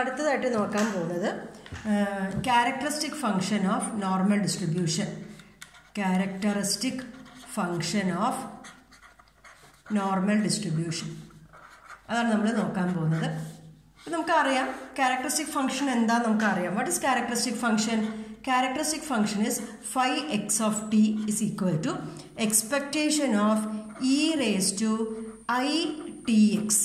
അടുത്തതായിട്ട് നോക്കാൻ പോകുന്നത് characteristic function of normal distribution characteristic function of normal distribution അതാണ് നമ്മൾ നോക്കാൻ പോകുന്നത്. നമുക്കറിയാം ക്യാരക്ടറിസ്റ്റിക് ഫംഗ്ഷൻ എന്താ നമുക്കറിയാം. What is characteristic function characteristic function is phi X of T is equal to expectation of E raise to I T X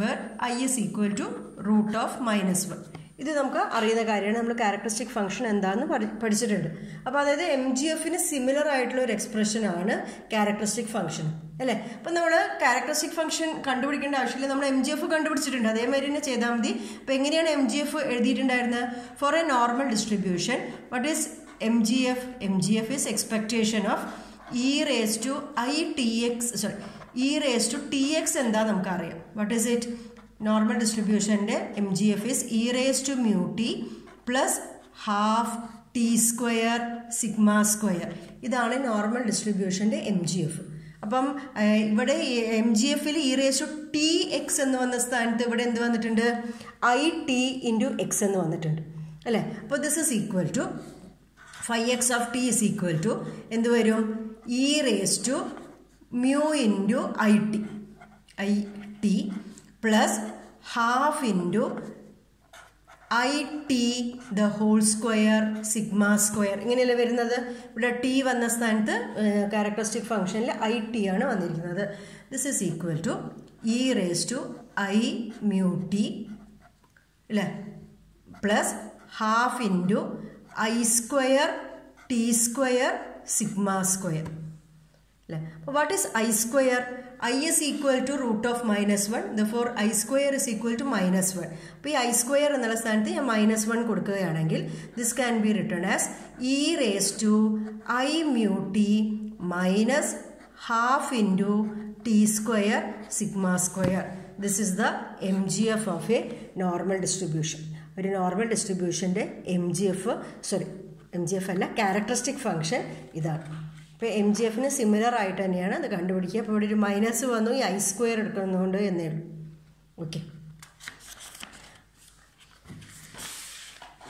where I is equal to root of minus one ഇത് നമുക്ക് അറിയുന്ന കാര്യമാണ്. നമ്മൾ characteristic function എന്താണെന്ന് പഠി പഠിച്ചിട്ടുണ്ട്. അപ്പോൾ അതായത് എം ജി എഫിന് സിമിലർ ആയിട്ടുള്ള ഒരു എക്സ്പ്രഷനാണ് ക്യാരക്ടറിസ്റ്റിക് ഫംഗ്ഷൻ അല്ലേ? അപ്പം നമ്മൾ ക്യാരക്ടറിസ്റ്റിക് ഫംഗ്ഷൻ കണ്ടുപിടിക്കേണ്ട ആവശ്യമില്ല. നമ്മൾ എം ജി എഫ് കണ്ടുപിടിച്ചിട്ടുണ്ട്. അതേമാതിരി തന്നെ ചെയ്താൽ മതി. അപ്പോൾ എങ്ങനെയാണ് M G F എഴുതിയിട്ടുണ്ടായിരുന്നത് for a normal distribution what is M G F M G F is expectation of E raise to I T X sorry E raise to T X എന്താ നമുക്കറിയാം. What is it normal ഡിസ്ട്രിബ്യൂഷന്റെ M G F is E raise to mu T plus half T square sigma square ഇതാണ് normal ഡിസ്ട്രിബ്യൂഷന്റെ M G F അപ്പം ഇവിടെ M G എഫിൽ E raise to T X എന്ന് വന്ന സ്ഥാനത്ത് ഇവിടെ എന്ത് വന്നിട്ടുണ്ട്? ഐ ടി ഇന്റു എക്സ് എന്ന് വന്നിട്ടുണ്ട്. അല്ലേ? അപ്പോൾ this is equal to phi X of T is equal to എന്ത് വരും? E raise to mu into I T I T plus half into I T the whole square sigma square ഇങ്ങനെയല്ലേ വരുന്നത്? ഇവിടെ T വന്ന സ്ഥാനത്ത് characteristic ഫംഗ്ഷനിൽ I T ആണ് വന്നിരിക്കുന്നത്. This is equal to E raise to I mu T അല്ലേ plus half into I square T square sigma square അല്ലേ അപ്പോൾ what is I square I is equal to root of minus one therefore I square is equal to minus one അപ്പോൾ ഈ I square എന്നുള്ള സ്ഥാനത്ത് ഞാൻ minus one കൊടുക്കുകയാണെങ്കിൽ this can be written as E raise to I mu T minus half into T square sigma square this is the M G F of a normal distribution ഒരു normal ഡിസ്ട്രിബ്യൂഷന്റെ M G F sorry M G F അല്ല characteristic function ഇതാണ്. ഇപ്പോൾ M G എഫിന് similar ആയിട്ട് തന്നെയാണ്. അത് കണ്ടുപിടിക്കുക. അപ്പോൾ ഇവിടെ ഒരു മൈനസ് വന്നു. ഈ ഐ സ്ക്വയർ എടുക്കുന്നതുകൊണ്ട് എന്നേ ഓക്കെ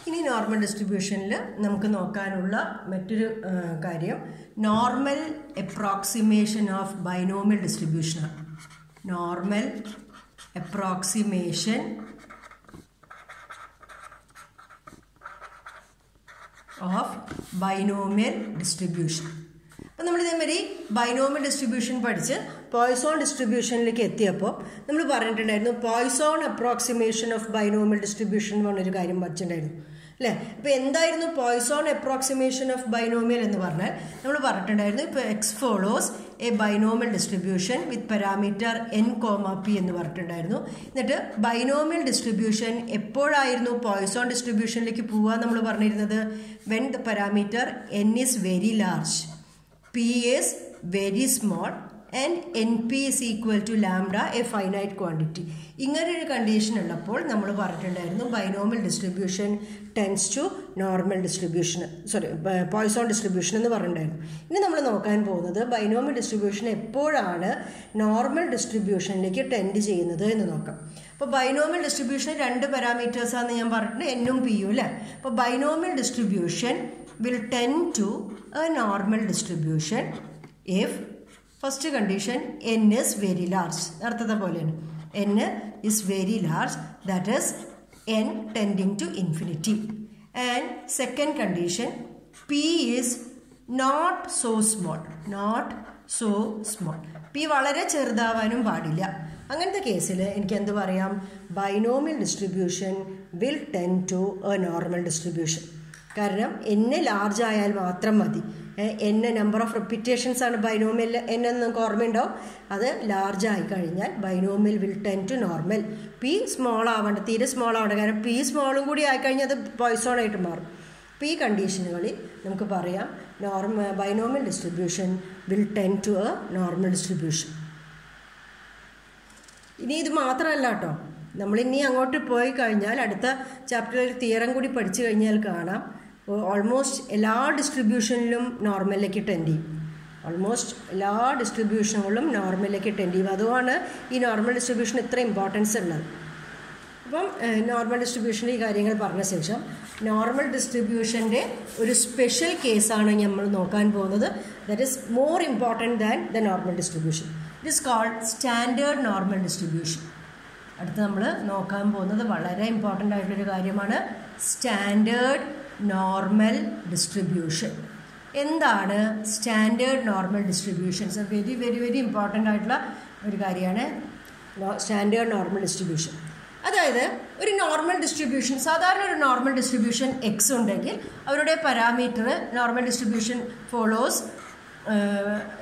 ഇനി നോർമൽ ഡിസ്ട്രിബ്യൂഷനിൽ നമുക്ക് നോക്കാനുള്ള മറ്റൊരു കാര്യം. Normal approximation of binomial ഡിസ്ട്രിബ്യൂഷനാണ് normal approximation of binomial distribution അപ്പം നമ്മൾ ഇതേമാതിരി ബൈനോമിയൽ ഡിസ്ട്രിബ്യൂഷൻ പഠിച്ച് പോയ്സോൺ ഡിസ്ട്രിബ്യൂഷനിലേക്ക് എത്തിയപ്പോൾ നമ്മൾ പറഞ്ഞിട്ടുണ്ടായിരുന്നു Poisson approximation of binomial distribution എന്ന് പറഞ്ഞൊരു കാര്യം പഠിച്ചിട്ടുണ്ടായിരുന്നു. അല്ലേ? അപ്പോൾ എന്തായിരുന്നു പോയ്സോൺ അപ്രോക്സിമേഷൻ ഓഫ് ബൈനോമിയൽ എന്ന് പറഞ്ഞാൽ നമ്മൾ പറഞ്ഞിട്ടുണ്ടായിരുന്നു ഇപ്പോൾ X follows a binomial distribution with parameter N comma P എന്ന് പറഞ്ഞിട്ടുണ്ടായിരുന്നു. എന്നിട്ട് ബൈനോമിയൽ ഡിസ്ട്രിബ്യൂഷൻ എപ്പോഴായിരുന്നു പോയ്സോൺ ഡിസ്ട്രിബ്യൂഷനിലേക്ക് പോവുക നമ്മൾ പറഞ്ഞിരുന്നത്? When the parameter N is very large P is very small and N P is equal to lambda a finite quantity ഇങ്ങനെ ഒരു കണ്ടീഷൻ ഉള്ളപ്പോൾ നമ്മൾ പറഞ്ഞിട്ടുണ്ടായിരുന്നു binomial distribution tends to normal distribution sorry Poisson distribution എന്ന് പറഞ്ഞിട്ടുണ്ടായിരുന്നു. ഇനി നമ്മൾ നോക്കാൻ പോകുന്നത് ബൈനോമൽ ഡിസ്ട്രിബ്യൂഷൻ എപ്പോഴാണ് നോർമൽ ഡിസ്ട്രിബ്യൂഷനിലേക്ക് ടെൻഡ് ചെയ്യുന്നത് എന്ന് നോക്കാം. അപ്പോൾ ബൈനോമൽ ഡിസ്ട്രിബ്യൂഷന് രണ്ട് പാരാമീറ്റേഴ്സാണെന്ന് ഞാൻ പറഞ്ഞിട്ടുണ്ട് എന്നും പിയും അല്ലേ? അപ്പോൾ binomial distribution will tend to a normal distribution if first condition N is very large നേരത്തെ പോലെയാണ് N is very large that is N tending to infinity and second condition P is not so small not so small P വളരെ ചെറുതാവാനും പാടില്ല. അങ്ങനത്തെ കേസിൽ എനിക്ക് എന്ത് പറയാം? Binomial distribution will tend to a normal distribution കാരണം എന്നെ ലാർജ് ആയാൽ മാത്രം മതി. എന്നെ നമ്പർ ഓഫ് റെപ്പിറ്റേഷൻസ് ആണ് ബൈനോമിയൽ എന്നെ നിങ്ങൾക്ക് ഓർമ്മയുണ്ടോ? അത് ലാർജ് ആയി കഴിഞ്ഞാൽ binomial will tend to normal P small ആവേണ്ട തീരെ സ്മോൾ ആവേണ്ട. കാരണം പി സ്മോളും കൂടി ആയിക്കഴിഞ്ഞാൽ അത് പോയ്സോണായിട്ട് മാറും. അപ്പോൾ ഈ കണ്ടീഷനുകളിൽ നമുക്ക് പറയാം normal binomial distribution will tend to a normal distribution ഇനി ഇത് മാത്രമല്ല കേട്ടോ നമ്മളിനി അങ്ങോട്ട് പോയി കഴിഞ്ഞാൽ അടുത്ത ചാപ്റ്ററിൽ തിയറം കൂടി പഠിച്ചു കഴിഞ്ഞാൽ കാണാം. ഓൾമോസ്റ്റ് എല്ലാ ഡിസ്ട്രിബ്യൂഷനിലും നോർമലിലേക്ക് ടെൻഡ് ചെയ്യും. ഓൾമോസ്റ്റ് എല്ലാ ഡിസ്ട്രിബ്യൂഷനുകളും നോർമലിലേക്ക് ടെൻഡ് ചെയ്യും. അതുമാണ് ഈ നോർമൽ ഡിസ്ട്രിബ്യൂഷൻ ഇത്ര ഇമ്പോർട്ടൻസ് ഉള്ളത്. അപ്പം നോർമൽ ഡിസ്ട്രിബ്യൂഷന്റെ ഈ കാര്യങ്ങൾ പറഞ്ഞ ശേഷം നോർമൽ ഡിസ്ട്രിബ്യൂഷന്റെ ഒരു സ്പെഷ്യൽ കേസാണ് നമ്മൾ നോക്കാൻ പോകുന്നത്. That is more important than the normal distribution it is called standard normal distribution അടുത്ത് നമ്മൾ നോക്കാൻ പോകുന്നത് വളരെ ഇമ്പോർട്ടന്റ് ആയിട്ടൊരു കാര്യമാണ് സ്റ്റാൻഡേർഡ് നോർമൽ ഡിസ്ട്രിബ്യൂഷൻ എന്താണ് standard normal distributions very very very important ആയിട്ടുള്ള ഒരു കാര്യമാണ് സ്റ്റാൻഡേർഡ് നോർമൽ ഡിസ്ട്രിബ്യൂഷൻ അതായത് ഒരു നോർമൽ ഡിസ്ട്രിബ്യൂഷൻ സാധാരണ ഒരു നോർമൽ ഡിസ്ട്രിബ്യൂഷൻ എക്സ് ഉണ്ടെങ്കിൽ അവരുടെ parameter normal distribution follows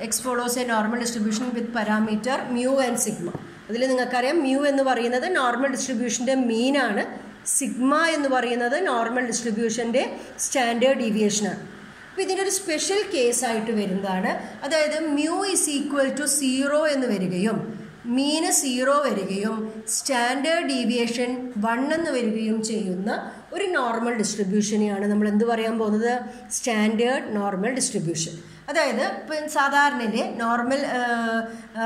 X follows a normal distribution with parameter mu and sigma അതിൽ നിങ്ങൾക്കറിയാം മ്യൂ എന്ന് പറയുന്നത് നോർമൽ ഡിസ്ട്രിബ്യൂഷന്റെ മീനാണ് സിഗ്മ എന്ന് പറയുന്നത് നോർമൽ ഡിസ്ട്രിബ്യൂഷന്റെ സ്റ്റാൻഡേർഡ് ഡീവിയേഷനാണ് അപ്പോൾ ഇതിന്റെ ഒരു സ്പെഷ്യൽ കേസ് ആയിട്ട് വരുന്നതാണ്. അതായത് mu is equal to zero എന്ന് വരികയും മീന് സീറോ വരികയും സ്റ്റാൻഡേർഡ് ഡീവിയേഷൻ വൺ എന്ന് വരികയും ചെയ്യുന്ന ഒരു നോർമൽ ഡിസ്ട്രിബ്യൂഷനെയാണ് നമ്മൾ എന്ത് പറയാൻ പോകുന്നത്? സ്റ്റാൻഡേർഡ് നോർമൽ ഡിസ്ട്രിബ്യൂഷൻ അതായത് ഇപ്പം സാധാരണയിൽ നോർമൽ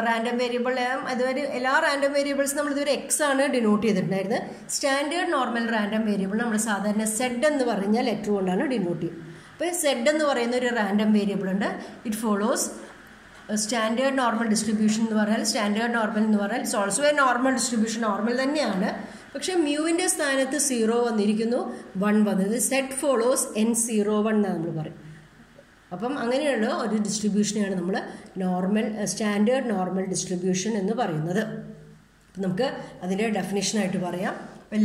റാൻഡം വേരിയബിൾ അതുവരെ എല്ലാ റാൻഡം വേരിയബിൾസ് നമ്മൾ ഇതുവരെ എക്സ് ആണ് ഡിനോട്ട് ചെയ്തിട്ടുണ്ടായിരുന്നത്. സ്റ്റാൻഡേർഡ് നോർമൽ റാൻഡം വേരിയബിൾ നമ്മൾ സാധാരണ സെഡ് എന്ന് പറഞ്ഞാൽ ലെറ്റർ കൊണ്ടാണ് ഡിനോട്ട് ചെയ്യുന്നത് അപ്പോൾ സെഡ് എന്ന് പറയുന്ന ഒരു റാൻഡം വേരിയബിൾ ഉണ്ട്. It follows standard normal distribution എന്ന് പറഞ്ഞാൽ സ്റ്റാൻഡേർഡ് നോർമൽ എന്ന് പറഞ്ഞാൽ it's also a normal distribution normal തന്നെയാണ്. പക്ഷേ മ്യൂവിന്റെ സ്ഥാനത്ത് സീറോ വന്നിരിക്കുന്നു. വൺ വന്നത് Z follows N zero one എന്നാണ് നമ്മൾ പറയും അപ്പം അങ്ങനെയുള്ള ഒരു ഡിസ്ട്രിബ്യൂഷനെയാണ് നമ്മൾ നോർമൽ സ്റ്റാൻഡേർഡ് നോർമൽ ഡിസ്ട്രിബ്യൂഷൻ എന്ന് പറയുന്നത്. നമുക്ക് അതിന്റെ ഡെഫിനേഷനായിട്ട് പറയാം.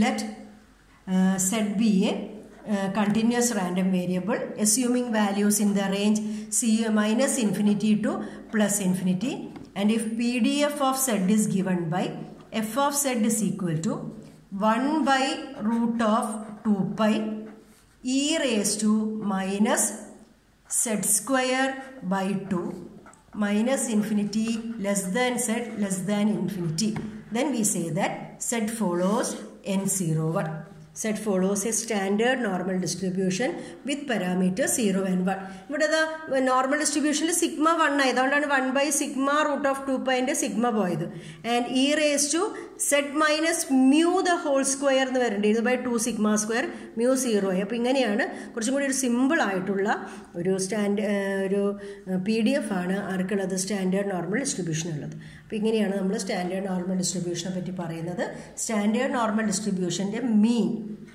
Let Z be a continuous random variable assuming values in the range C minus infinity to plus infinity and if P D F of Z is given by F of Z is equal to one by root of two pi E raise to minus z square by 2 minus infinity less than z less than infinity. Then we say that z follows n01 Z follows a standard normal distribution with parameter zero and one ഇവിടെ normal ഡിസ്ട്രിബ്യൂഷനിൽ sigma one ആയതുകൊണ്ടാണ് one by sigma root of two പൈന്റെ sigma പോയത്. And E raise to Z minus mu the whole square എന്ന് വരേണ്ടിയിരുന്നു by two sigma square mu zero ആയി. അപ്പോൾ ഇങ്ങനെയാണ് കുറച്ചും കൂടി ഒരു സിമ്പിൾ ആയിട്ടുള്ള ഒരു സ്റ്റാൻഡ് ഒരു പി ഡി എഫ് ആണ് ആർക്കുള്ളത് സ്റ്റാൻഡേർഡ് നോർമൽ ഡിസ്ട്രിബ്യൂഷൻ ഉള്ളത്. അപ്പോൾ ഇങ്ങനെയാണ് നമ്മൾ സ്റ്റാൻഡേർഡ് നോർമൽ ഡിസ്ട്രിബ്യൂഷനെ പറ്റി പറയുന്നത്. സ്റ്റാൻഡേർഡ് നോർമൽ ഡിസ്ട്രിബ്യൂഷന്റെ മീൻ.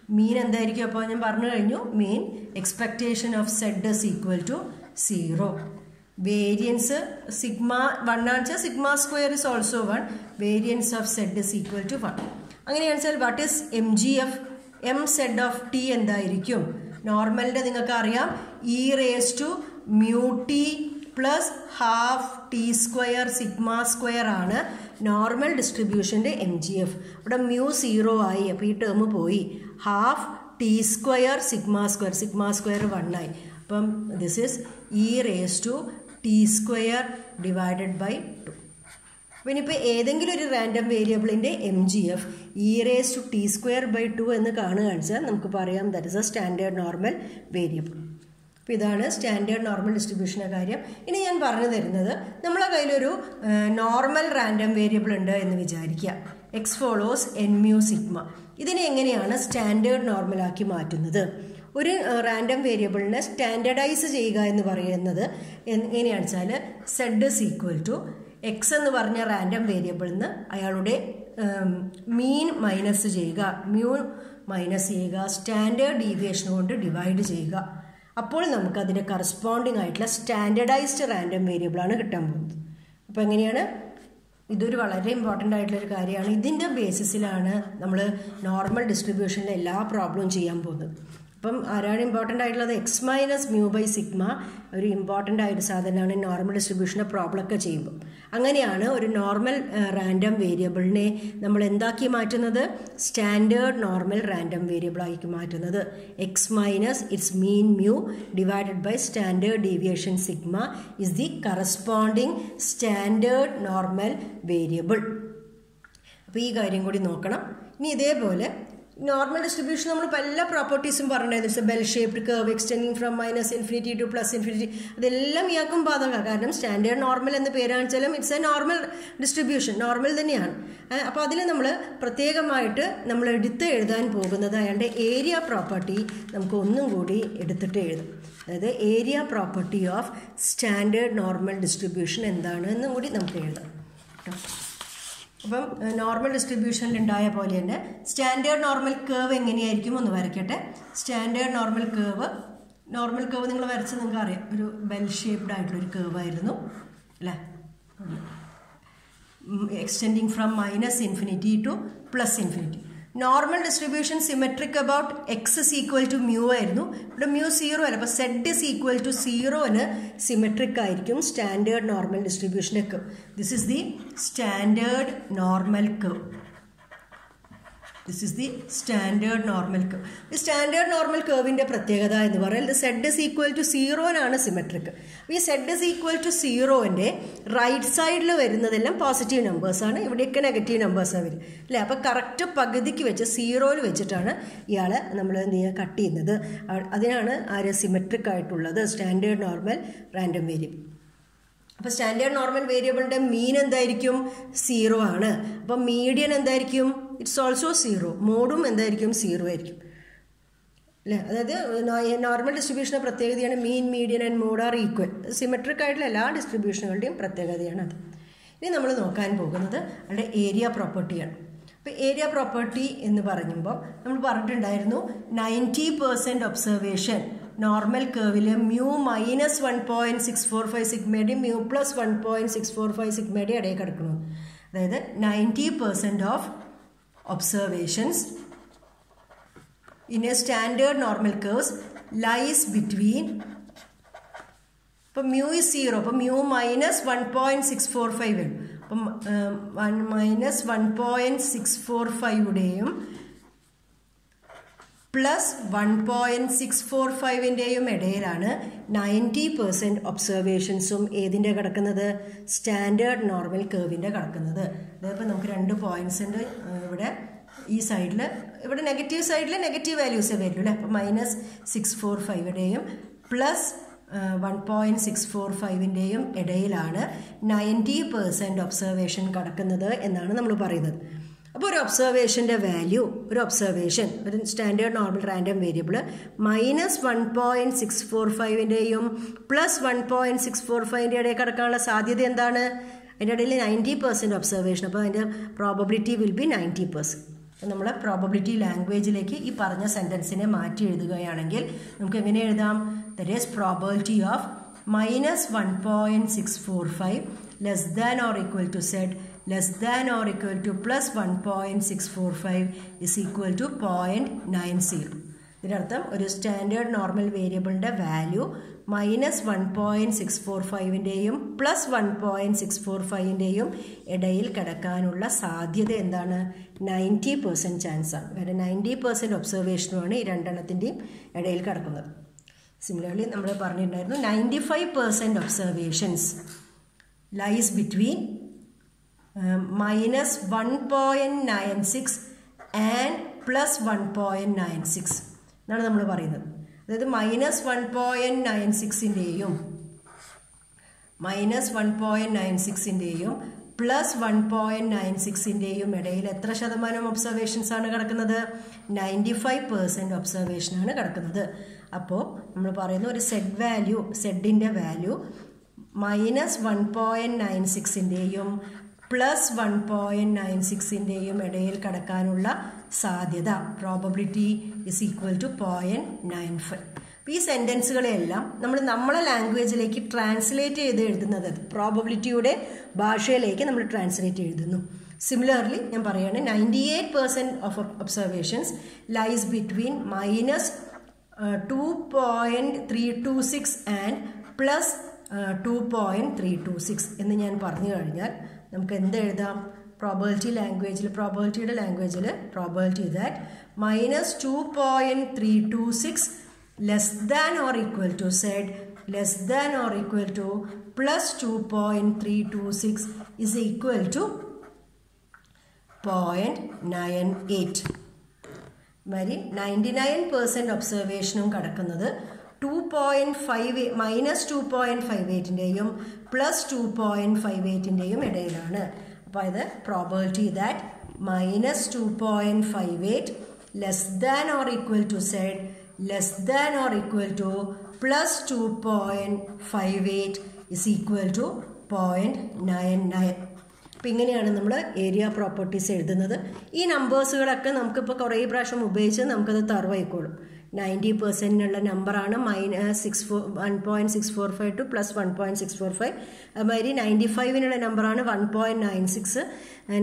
മീൻ എന്തായിരിക്കും? അപ്പോൾ ഞാൻ പറഞ്ഞു കഴിഞ്ഞു. Mean expectation of Z is equal to zero. Variance sigma one ആണെന്ന് വെച്ചാൽ sigma square is also one. Variance of Z is equal to one. അങ്ങനെയാണെന്ന് വെച്ചാൽ what is M G F M Z of T എന്തായിരിക്കും? നോർമലിന്റെ നിങ്ങൾക്ക് അറിയാം E raise to mu T plus half T square sigma square ആണ് normal ഡിസ്ട്രിബ്യൂഷന്റെ M G F ഇവിടെ mu zero ആയി. അപ്പോൾ ഈ ടേം പോയി. Half T square sigma square sigma square one ആയി. അപ്പം this is E raise to T square divided by two പിന്നെ ഇപ്പോൾ ഏതെങ്കിലും ഒരു റാൻഡം വേരിയബിളിന്റെ M G F E raise to T square by two എന്ന് കാണുകയാണെന്ന് നമുക്ക് പറയാം that is a standard normal variable അപ്പോൾ ഇതാണ് സ്റ്റാൻഡേർഡ് നോർമൽ ഡിസ്ട്രിബ്യൂഷന്റെ കാര്യം. ഇനി ഞാൻ പറഞ്ഞു തരുന്നത് നമ്മളെ കയ്യിലൊരു നോർമൽ റാൻഡം വേരിയബിൾ ഉണ്ട് എന്ന് വിചാരിക്കുക. X follows N mu sigma ഇതിനെ എങ്ങനെയാണ് സ്റ്റാൻഡേർഡ് നോർമലാക്കി മാറ്റുന്നത്? ഒരു റാൻഡം വേരിയബിളിനെ സ്റ്റാൻഡേർഡൈസ് ചെയ്യുക എന്ന് പറയുന്നത് എങ്ങനെയാണെന്ന് വെച്ചാൽ Z is equal to X എന്ന് പറഞ്ഞ റാൻഡം വേരിയബിളിൽ നിന്ന് അയാളുടെ മീൻ മൈനസ് ചെയ്യുക. മ്യൂ മൈനസ് ചെയ്യുക. സ്റ്റാൻഡേർഡ് ഡീവിയേഷൻ കൊണ്ട് ഡിവൈഡ് ചെയ്യുക. അപ്പോൾ നമുക്ക് അതിന്റെ കറസ്പോണ്ടിങ് ആയിട്ടുള്ള സ്റ്റാൻഡേർഡൈസ്ഡ് റാൻഡം വേരിയബിളാണ് കിട്ടാൻ പോകുന്നത്. അപ്പോൾ എങ്ങനെയാണ്? ഇതൊരു വളരെ ഇമ്പോർട്ടന്റ് ആയിട്ടുള്ളൊരു കാര്യമാണ്. ഇതിന്റെ ബേസിസിലാണ് നമ്മൾ നോർമൽ ഡിസ്ട്രിബ്യൂഷനിലെ എല്ലാ പ്രോബ്ലവും ചെയ്യാൻ പോകുന്നത്. അപ്പം ആരാണ് ഇമ്പോർട്ടന്റ് ആയിട്ടുള്ളത്? X minus mu by sigma ഒരു ഇമ്പോർട്ടന്റ് ആയൊരു സാധനമാണ്. നോർമൽ ഡിസ്ട്രിബ്യൂഷനെ പ്രോബ്ലം ഒക്കെ ചെയ്യുമ്പോൾ അങ്ങനെയാണ് ഒരു നോർമൽ റാൻഡം വേരിയബിളിനെ നമ്മൾ എന്താക്കി മാറ്റുന്നത്? സ്റ്റാൻഡേർഡ് നോർമൽ റാൻഡം വേരിയബിളാക്കി മാറ്റുന്നത്. X minus its mean mu divided by standard deviation sigma is the corresponding standard normal variable അപ്പോൾ ഈ കാര്യം കൂടി നോക്കണം. ഇനി ഇതേപോലെ നോർമൽ ഡിസ്ട്രിബ്യൂഷൻ നമ്മൾ എല്ലാ പ്രോപ്പർട്ടീസും പറഞ്ഞിട്ടുണ്ടായിരുന്നു. Bell shaped curve extending from minus infinity to plus infinity അതെല്ലാം ഇയാൾക്കും ബാധകമാണ്. കാരണം സ്റ്റാൻഡേർഡ് നോർമൽ എന്ന് പേരാണെച്ചാലും it's a normal distribution normal തന്നെയാണ്. അപ്പോൾ അതിൽ നമ്മൾ പ്രത്യേകമായിട്ട് നമ്മൾ എടുത്ത് എഴുതാൻ പോകുന്നത് അയാളുടെ ഏരിയ പ്രോപ്പർട്ടി നമുക്ക് ഒന്നും കൂടി എടുത്തിട്ട് എഴുതും. അതായത് area property of standard normal distribution എന്താണ് എന്നും കൂടി നമുക്ക് എഴുതാം. കേട്ടോ? അപ്പം നോർമൽ ഡിസ്ട്രിബ്യൂഷനിൽ ഉണ്ടായ പോലെ തന്നെ സ്റ്റാൻഡേർഡ് നോർമൽ കേവ് എങ്ങനെയായിരിക്കും ഒന്ന് വരയ്ക്കട്ടെ. Standard normal curve normal curve നിങ്ങൾ വരച്ച് നിങ്ങൾക്ക് അറിയാം. ഒരു ബെൽ ഷേപ്ഡ് ആയിട്ടുള്ളൊരു കേവ് ആയിരുന്നു. അല്ലേ? Extending from minus infinity to plus infinity normal distribution symmetric about x is equal to mu ആയിരുന്നു. ഇവിടെ മ്യൂ സീറോ അല്ല. അപ്പോൾ സെഡ് ഇസ് ഈക്വൽ ടു സീറോന് സിമെട്രിക് ആയിരിക്കും standard normal distribution curve this is the standard normal curve this is the standard normal curve ഈ standard normal കർവിന്റെ പ്രത്യേകത എന്ന് പറയുന്നത് സെഡ് ഇസ് ഈക്വൽ ടു സീറോനാണ് സിമെട്രിക് ഈ സെഡ് ഇസ് ഈക്വൽ ടു സീറോന്റെ റൈറ്റ് സൈഡിൽ വരുന്നതെല്ലാം പോസിറ്റീവ് നമ്പേഴ്സാണ് ഇവിടെയൊക്കെ നെഗറ്റീവ് നമ്പേഴ്സാണ് വരും അല്ലേ? അപ്പോൾ കറക്റ്റ് പകുതിക്ക് വെച്ച് സീറോയിൽ വെച്ചിട്ടാണ് ഇയാൾ നമ്മൾ കട്ട് ചെയ്യുന്നത്. അതിനാണ് ആര് സിമെട്രിക് ആയിട്ടുള്ളത്? സ്റ്റാൻഡേർഡ് നോർമൽ റാൻഡം വേരിയബിൾ അപ്പോൾ സ്റ്റാൻഡേർഡ് നോർമൽ വേരിയബിളിന്റെ മീൻ എന്തായിരിക്കും? സീറോ ആണ്. അപ്പോൾ മീഡിയൻ എന്തായിരിക്കും? ഇറ്റ്സ് ഓൾസോ സീറോ മോഡും എന്തായിരിക്കും? സീറോ ആയിരിക്കും. അല്ലേ? അതായത് നോർമൽ ഡിസ്ട്രിബ്യൂഷന്റെ പ്രത്യേകതയാണ് mean median and mode are equal symmetric ആയിട്ടുള്ള എല്ലാ ഡിസ്ട്രിബ്യൂഷനുകളുടെയും പ്രത്യേകതയാണ് അത്. ഇനി നമ്മൾ നോക്കാൻ പോകുന്നത് അവിടെ ഏരിയ പ്രോപ്പർട്ടിയാണ് അപ്പോൾ ഏരിയ പ്രോപ്പർട്ടി എന്ന് പറയുമ്പോൾ നമ്മൾ പറഞ്ഞിട്ടുണ്ടായിരുന്നു ninety percent observation normal കേവിൽ mu minus one point six four five സിഗ്മയുടെയും mu plus one point six four five സിഗ്മയുടെയും ഇടയിൽ കിടക്കുന്നു. അതായത് ninety percent of observations in a standard normal curves lies between ഇപ്പം mu is zero അപ്പം mu minus one point six four five അപ്പം one minus one point six four ഫൈവുടെയും plus one point six four ഫൈവിന്റെയും ഇടയിലാണ് ninety percent ഒബ്സർവേഷൻസും ഏതിന്റെ കിടക്കുന്നത്? Standard normal കേവിന്റെ കിടക്കുന്നത്. അതായത് നമുക്ക് രണ്ട് പോയിന്റ്സ് ഉണ്ട് ഇവിടെ ഈ സൈഡിൽ ഇവിടെ നെഗറ്റീവ് സൈഡിൽ നെഗറ്റീവ് വാല്യൂസേ വരുള്ളൂ അപ്പോൾ minus six four ഫൈവിന്റെയും plus one point six four ഫൈവിന്റെയും ഇടയിലാണ് നയന്റി പെർസെന്റ് ഒബ്സർവേഷൻ കിടക്കുന്നത് എന്നാണ് നമ്മൾ പറയുന്നത്. അപ്പോൾ ഒരു ഒബ്സർവേഷന്റെ വാല്യൂ ഒരു ഒബ്സർവേഷൻ ഒരു standard normal random variable minus one point six four ഫൈവിന്റെയും plus one point six four ഫൈവിന്റെ ഇടയിൽ കിടക്കാനുള്ള സാധ്യത എന്താണ്? അതിന്റെ ഇടയിൽ നയന്റി പെർസെന്റ് ഒബ്സർവേഷൻ അപ്പോൾ അതിന്റെ probability will be ninety percent നമ്മൾ പ്രോബബിലിറ്റി ലാംഗ്വേജിലേക്ക് ഈ പറഞ്ഞ സെന്റൻസിനെ മാറ്റി എഴുതുകയാണെങ്കിൽ നമുക്ക് എങ്ങനെ എഴുതാം? That is probability of minus one point six four five less than or equal to z less than or equal to plus one point six four five is equal to point nine zero ഇതിനർത്ഥം ഒരു standard normal വേരിയബിളിന്റെ value minus one point six four ഫൈവിന്റെയും plus one point six four ഫൈവിന്റെയും ഇടയിൽ കിടക്കാനുള്ള സാധ്യത എന്താണ്? Ninety percent chance ആണ്. വേറെ ninety percent ഒബ്സർവേഷനുമാണ് ഈ രണ്ടെണ്ണത്തിന്റെയും ഇടയിൽ കിടക്കുന്നത്. സിമിലർലി നമ്മൾ പറഞ്ഞിട്ടുണ്ടായിരുന്നു ninety five percent observations lies between minus one point nine six and plus one point nine six എന്നാണ് നമ്മൾ പറയുന്നത്. അതായത് മൈനസ് വൺ പോയിന്റ് നയൻ സിക്സിന്റെയും മൈനസ് വൺ പോയിന്റ് നയൻ സിക്സിന്റെയും പ്ലസ് വൺ പോയിന്റ് നയൻ സിക്സിന്റെയും ഇടയിൽ എത്ര ശതമാനം ഒബ്സർവേഷൻസ് ആണ് കിടക്കുന്നത്? നയന്റി ഫൈവ് പെർസെന്റ് ഒബ്സർവേഷനാണ് കിടക്കുന്നത്. അപ്പോൾ നമ്മൾ പറയുന്ന ഒരു Z value സെഡിന്റെ value minus one point nine സിക്സിന്റെയും plus one point nine സിക്സിന്റെയും ഇടയിൽ കടക്കാനുള്ള സാധ്യത. Probability is equal to point nine five അപ്പോൾ ഈ സെന്റൻസുകളെല്ലാം നമ്മൾ നമ്മളെ ലാംഗ്വേജിലേക്ക് ട്രാൻസ്ലേറ്റ് ചെയ്ത് എഴുതുന്നത് പ്രോബബിലിറ്റിയുടെ ഭാഷയിലേക്ക് നമ്മൾ ട്രാൻസ്ലേറ്റ് എഴുതുന്നു. സിമിലർലി ഞാൻ പറയുകയാണ് ninety eight percent of observations lies between minus two point three two six and plus two point three two six എന്ന് ഞാൻ പറഞ്ഞു കഴിഞ്ഞാൽ നമുക്ക് എന്ത് എഴുതാം പ്രോബിലിറ്റി ലാംഗ്വേജിൽ പ്രോബിലിറ്റിയുടെ ലാംഗ്വേജിൽ probability that minus two point three two six less than or equal to z less than or equal to plus two point three two six is equal to point nine eight മാതിരി ninety nine percent ഒബ്സർവേഷനും കിടക്കുന്നത് two point five minus two point five എയ്റ്റിന്റെയും plus two point five എയ്റ്റിന്റെയും ഇടയിലാണ്. അപ്പോൾ ഇത് probability that minus two point five eight less than or equal to z less than or equal to plus two point five eight is equal to point nine nine അപ്പം ഇങ്ങനെയാണ് നമ്മൾ area properties എഴുതുന്നത്. ഈ നമ്പേഴ്സുകളൊക്കെ നമുക്കിപ്പോൾ കുറേ പ്രാവശ്യം ഉപയോഗിച്ച് നമുക്കത് തറവായിക്കോളും. നയന്റി പെർസെന്റിനുള്ള നമ്പറാണ് minus six four one point six four five two plus one point six four five. അതുമാതിരി നയന്റി ഫൈവിനുള്ള നമ്പറാണ് one point nine six.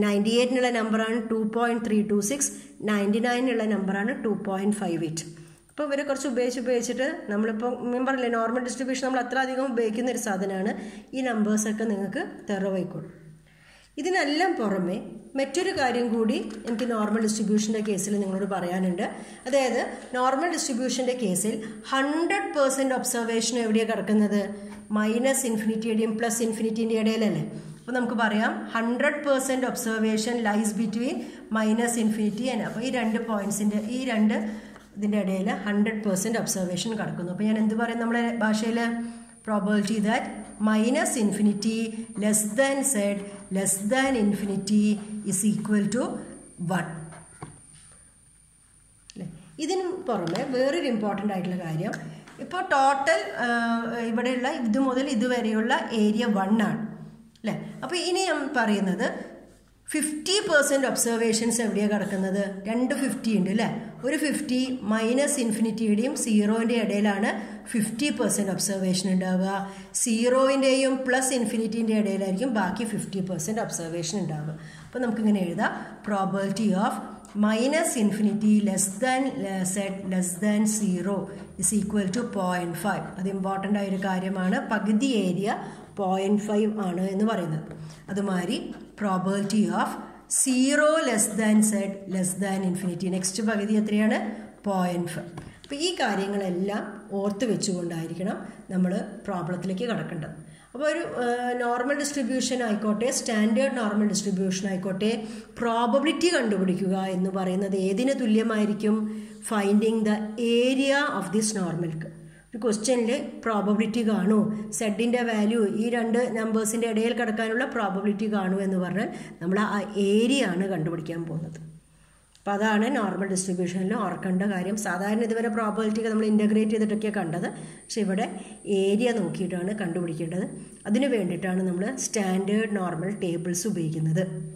Ninety എയ്റ്റിനുള്ള നമ്പറാണ് two point three two six. Ninety നയനുള്ള നമ്പറാണ് ടു പോയിന്റ് ഫൈവ് എയ്റ്റ്. അപ്പോൾ ഇവരെ കുറച്ച് ഉപയോഗിച്ച് ഉപയോഗിച്ചിട്ട് നമ്മളിപ്പോൾ മീൻ പറഞ്ഞില്ലേ നോർമൽ ഡിസ്ട്രിബ്യൂഷൻ നമ്മൾ അത്ര അധികം ഉപയോഗിക്കുന്ന ഒരു സാധനമാണ്. ഈ നമ്പേഴ്സൊക്കെ നിങ്ങൾക്ക് തെറവായിക്കോളും ഇതിനെല്ലാം പുറമെ മറ്റൊരു കാര്യം കൂടി എനിക്ക് നോർമൽ ഡിസ്ട്രിബ്യൂഷന്റെ കേസിൽ നിങ്ങളോട് പറയാനുണ്ട്. അതായത് നോർമൽ ഡിസ്ട്രിബ്യൂഷന്റെ കേസിൽ ഹൺഡ്രഡ് പേഴ്സന്റ് ഒബ്സർവേഷൻ എവിടെയാണ് കിടക്കുന്നത്? മൈനസ് ഇൻഫിനിറ്റിയുടെയും പ്ലസ് ഇൻഫിനിറ്റിന്റെ ഇടയിലല്ലേ? അപ്പോൾ നമുക്ക് പറയാം hundred percent observation lies between minus infinity and അപ്പോൾ ഈ രണ്ട് പോയിന്റ്സിന്റെ ഈ രണ്ട് ഇതിന്റെ ഇടയിൽ ഹൺഡ്രഡ് പേഴ്സന്റ് ഒബ്സർവേഷൻ കിടക്കുന്നു. അപ്പോൾ ഞാൻ എന്ത് പറയും നമ്മുടെ ഭാഷയിൽ that minus infinity less than z less than infinity is equal to one അല്ലേ? ഇതിന് പുറമെ വേറൊരു ഇമ്പോർട്ടന്റ് ആയിട്ടുള്ള കാര്യം ഇപ്പോൾ ടോട്ടൽ ഇവിടെയുള്ള ഇത് മുതൽ ഇതുവരെയുള്ള ഏരിയ വൺ ആണ്. അല്ലേ? അപ്പോൾ ഇനി ഞാൻ പറയുന്നത് ഫിഫ്റ്റി പെർസെന്റ് ഒബ്സർവേഷൻസ് എവിടെയാണ് കിടക്കുന്നത്? രണ്ട് ഫിഫ്റ്റി ഉണ്ട് അല്ലേ? ഒരു ഫിഫ്റ്റി മൈനസ് ഇൻഫിനിറ്റിയുടെയും സീറോന്റെ ഇടയിലാണ് ഫിഫ്റ്റി പെർസെന്റ് ഒബ്സർവേഷൻ ഉണ്ടാവുക. സീറോയിന്റെയും പ്ലസ് ഇൻഫിനിറ്റിന്റെ ഇടയിലായിരിക്കും ബാക്കി ഫിഫ്റ്റി പെർസെന്റ് ഒബ്സർവേഷൻ ഉണ്ടാവുക. അപ്പോൾ നമുക്കിങ്ങനെ എഴുതാം. Probability of minus infinity less than z less than zero is equal to point five അത് ഇമ്പോർട്ടന്റ് ആയൊരു കാര്യമാണ്. പകുതി ഏരിയ പോയിന്റ് ഫൈവ് ആണ് എന്ന് പറയുന്നത്. അതുമാതിരി probability of zero less than z less than infinity next പകുതി എത്രയാണ്? പോയിന്റ് ഫൈവ് അപ്പോൾ ഈ കാര്യങ്ങളെല്ലാം ഓർത്ത് വെച്ചുകൊണ്ടായിരിക്കണം നമ്മൾ പ്രോബ്ലത്തിലേക്ക് കടക്കേണ്ടത്. അപ്പോൾ ഒരു നോർമൽ ഡിസ്ട്രിബ്യൂഷൻ ആയിക്കോട്ടെ സ്റ്റാൻഡേർഡ് നോർമൽ ഡിസ്ട്രിബ്യൂഷൻ ആയിക്കോട്ടെ പ്രോബബിലിറ്റി കണ്ടുപിടിക്കുക എന്ന് പറയുന്നത് ഏതിന് തുല്യമായിരിക്കും? Finding the area of this നോർമൽക്ക് ഒരു ക്വസ്റ്റ്യനിൽ പ്രോബബിലിറ്റി കാണൂ. സെഡിന്റെ വാല്യൂ ഈ രണ്ട് നമ്പേഴ്സിന്റെ ഇടയിൽ കിടക്കാനുള്ള പ്രോബബിലിറ്റി കാണൂ എന്ന് പറഞ്ഞാൽ നമ്മൾ ആ ഏരിയ ആണ് കണ്ടുപിടിക്കാൻ പോകുന്നത്. അപ്പോൾ അതാണ് നോർമൽ ഡിസ്ട്രിബ്യൂഷനിൽ ഓർക്കേണ്ട കാര്യം. സാധാരണ ഇതുവരെ പ്രോബബിലിറ്റി നമ്മൾ ഇന്റഗ്രേറ്റ് ചെയ്തിട്ടൊക്കെ കണ്ടത്. പക്ഷെ ഇവിടെ ഏരിയ നോക്കിയിട്ടാണ് കണ്ടുപിടിക്കേണ്ടത്. അതിന് വേണ്ടിയിട്ടാണ് നമ്മൾ സ്റ്റാൻഡേർഡ് നോർമൽ ടേബിൾസ് ഉപയോഗിക്കുന്നത്.